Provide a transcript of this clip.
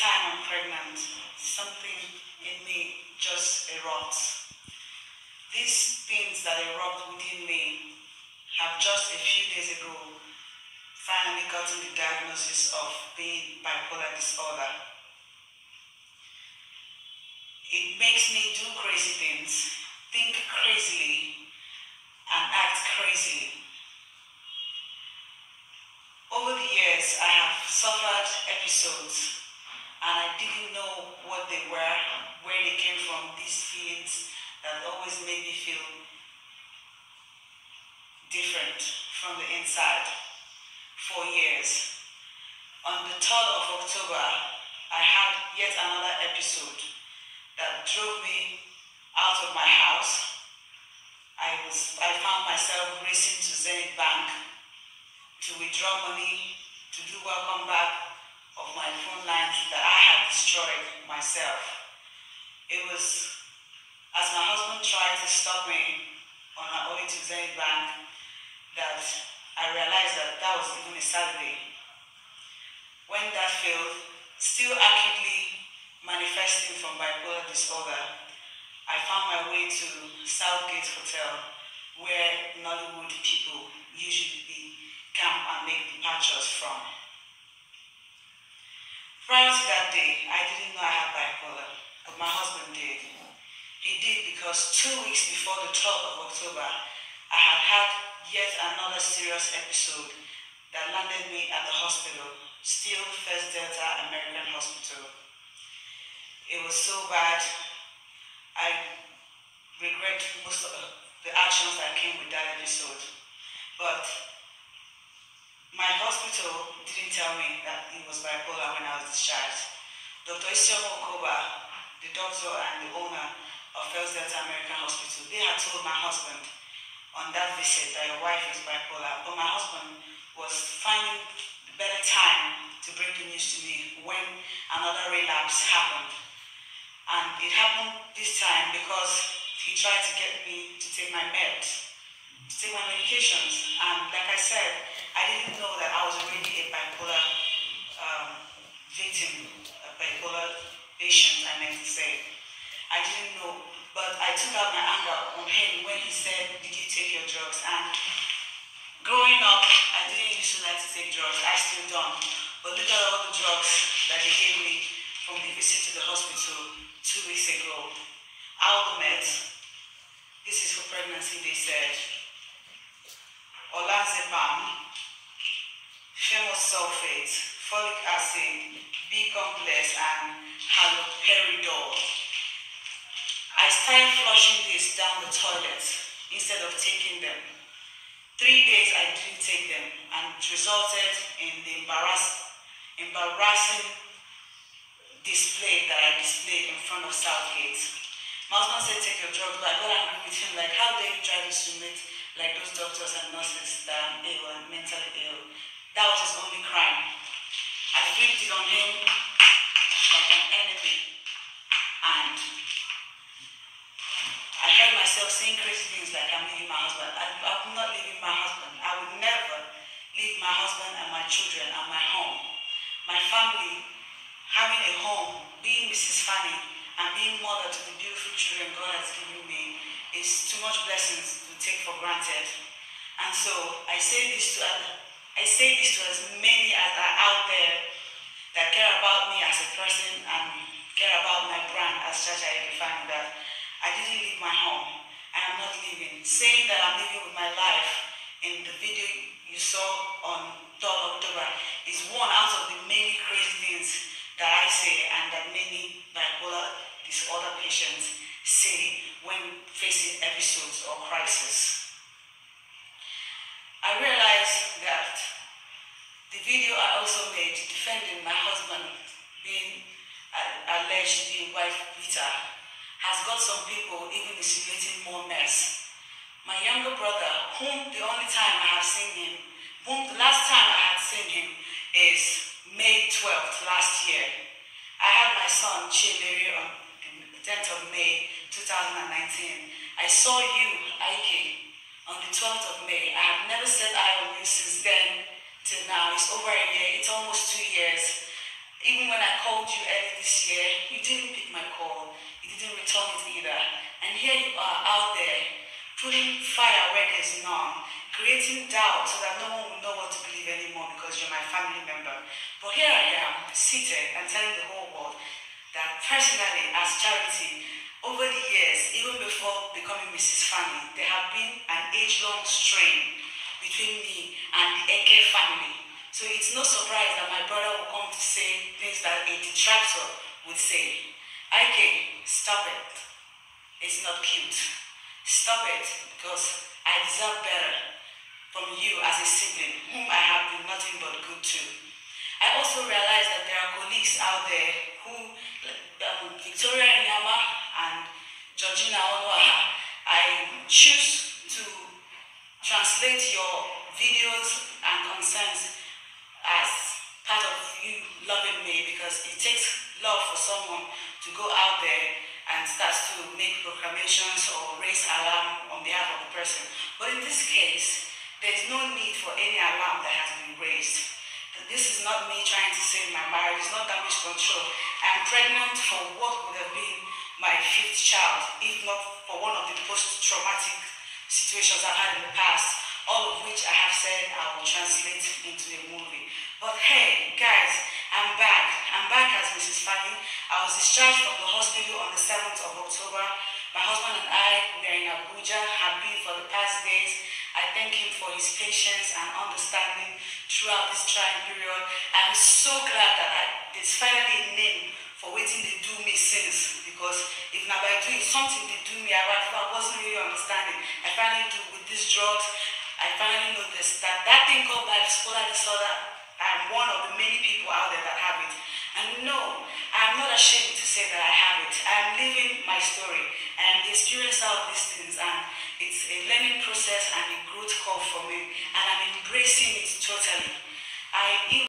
time I'm pregnant, something in me just erupts. These things that erupt within me have just a few days ago finally gotten the diagnosis of being bipolar disorder. It makes me do crazy things, think crazily, and act crazily. Over the years, I have suffered episodes, and I didn't know what they were, where they came from, these feelings that always made me feel different from the inside for years. On the 3rd of October, I had yet another episode that drove me out of my house. I was I found myself racing to Zenith Bank to withdraw money, to do welcome back of my phone lines that I had destroyed myself. It was as my husband tried to stop me on our way to Zenith Bank that I realized that that was even a Saturday. When that failed, still acutely manifesting from bipolar disorder, I found my way to Southgate Hotel, where Nollywood people usually be camp and make departures from. Prior to that day, I didn't know I had bipolar, but my husband did. He did because two weeks before the 12th of October, I had had yet another serious episode that landed me at the hospital, still First Delta American Hospital. It was so bad, I regret most of the actions that came with that episode. But my hospital didn't tell me that he was bipolar when I was discharged. Dr. Isioma Okoba, the doctor and the owner of First Delta American Hospital, they had told my husband on that visit that your wife is bipolar, but my husband was finding the better time to bring the news to me when another relapse happened. And it happened this time because he tried to get me to take my meds, to take my medications. And like I said, I didn't know that I was already a bipolar um, victim, a bipolar patient, I meant to say. I didn't know, but I took out my anger on him when he said, did you take your drugs? And growing up, I didn't used to like to take drugs. I still don't. But look at all the drugs that they gave me from the visit to the hospital two weeks ago. Albumet, this is for pregnancy, they said. Olazepam, sulfate, folic acid, B complex, and haloperidol. I started flushing this down the toilet instead of taking them. Three days I didn't take them and it resulted in the embarrass, embarrassing display that I displayed in front of Southgate. My husband said, take your drugs, but I got angry with him, like, how dare you try to submit like those doctors and nurses that I'm ill and mentally ill. That was his only crime. I flipped it on him like an enemy. And I heard myself saying crazy things like I'm leaving my husband. I, I'm not leaving my husband. I would never leave my husband and my children and my home. My family, having a home, being Mrs. Faani, and being mother to the beautiful children God has given me is too much blessings to take for granted. And so I say this to I say this to as many as are out there that care about me as a person and care about my brand as Chacha Eke Faani that I didn't leave my home. I am not leaving. Saying that I'm living with my life in the video you saw on 3rd October is one out of the many crazy things that I say and that many bipolar disorder patients say when facing episodes or crisis. I realized that the video I also made defending my husband being uh, alleged be a wife beater has got some people even insinuating more mess. My younger brother, whom the only time I have seen him, whom the last time I had seen him is May 12th last year. I had my son Chileri on the 10th of May 2019. I saw you, Ike, on the 12th of May. I have never set eye since then till now. It's over a year, it's almost two years. Even when I called you early this year. You didn't pick my call. You didn't return it either. And here you are out there, putting fire where there's none, creating doubt so that no one will know what to believe anymore because you're my family member. But here I am, seated and telling the whole world that personally, as charity, over the years, even before becoming Mrs. Faani, there have been an age-long strain between me and the Eke family. So it's no surprise that my brother will come to say things that a detractor would say. Ike, stop it. It's not cute. Stop it because I deserve better from you as a sibling, whom I have been nothing but good to. I also realize that there are colleagues out there who, um, Victoria Inyama and Georgina Onuoha, I choose to translate your videos and concerns as part of you loving me because it takes love for someone to go out there and start to make proclamations or raise alarm on behalf of the person. But in this case, there's no need for any alarm that has been raised. This is not me trying to save my marriage, it's not damage control. I'm pregnant for what would have been my fifth child, if not for one of the post-traumatic situations I've had in the past all of which I have said I will translate into a movie. But hey, guys, I'm back. I'm back as Mrs. Faani. I was discharged from the hospital on the 7th of October. My husband and I, we are in Abuja, have been for the past days. I thank him for his patience and understanding throughout this trying period. I'm so glad that I, there's finally a name for waiting they do me since because if not by doing something they do me, I, I wasn't really understanding. I finally do with these drugs. I finally noticed that that thing called bipolar disorder, I'm one of the many people out there that have it. And no, I'm not ashamed to say that I have it. I'm living my story. and the experience of these things. And it's a learning process and a growth curve for me. And I'm embracing it totally. I